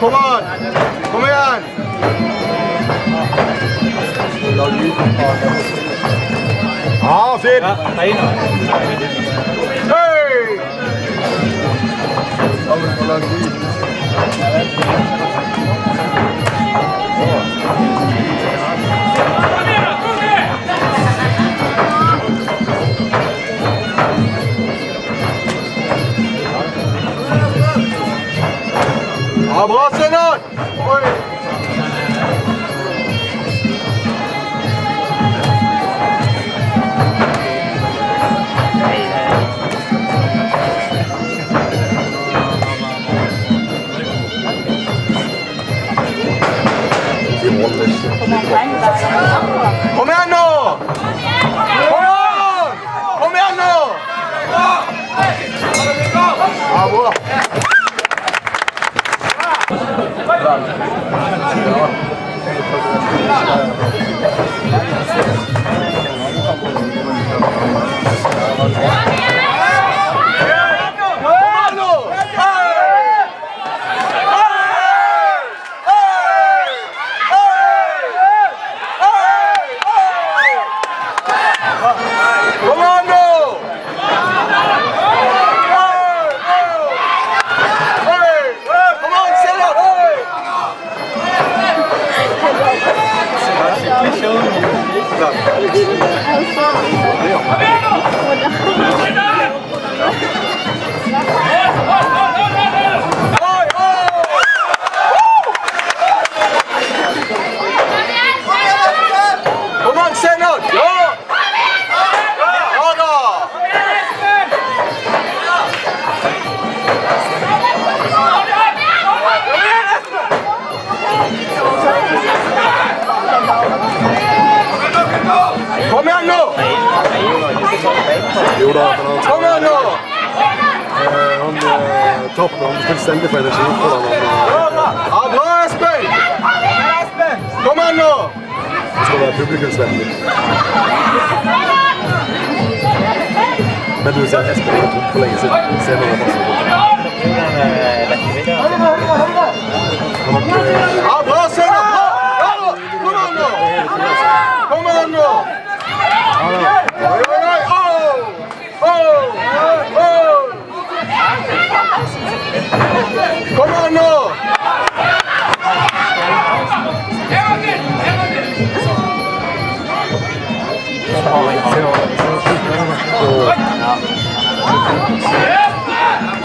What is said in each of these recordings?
come on. Come on. Half it. Hey! ¡Abrócenos! Come on, Kom Kom igjen nå! Jo da, men han Kom igjen nå! Eh, han eh, tapte. Han spilte veldig feil regi foran han. Ja, bra, Espen! Kom igjen nå! Han skal være publikumsvennlig. Men du ser Espen har tom for lenge siden. Se når han passer på. Kom igen nu!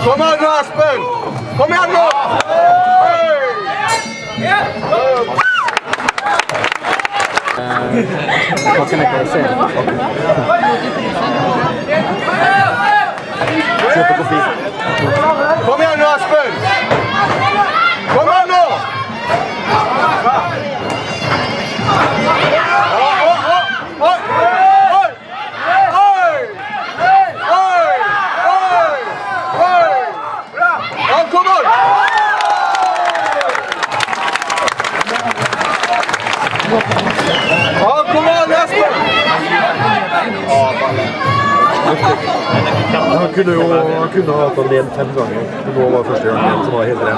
Kom igen nu Espen! Kom igen nu! Hej! Ja, kom on! Han kunne jo han kunne ha hatt han led fem ganger. Nå var første gangen som var helt ren.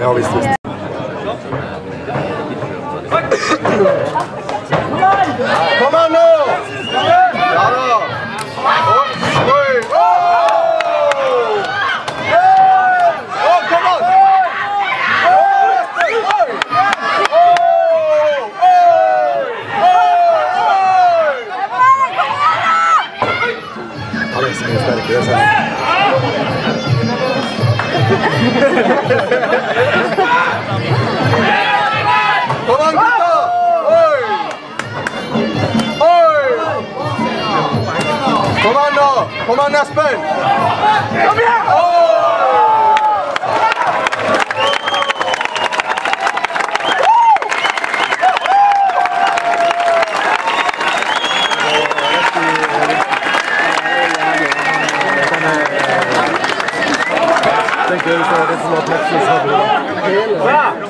Ja, visst, visst. Comando, comando Aspen. Come here. Oh. Geld, das jetzt noch Platz für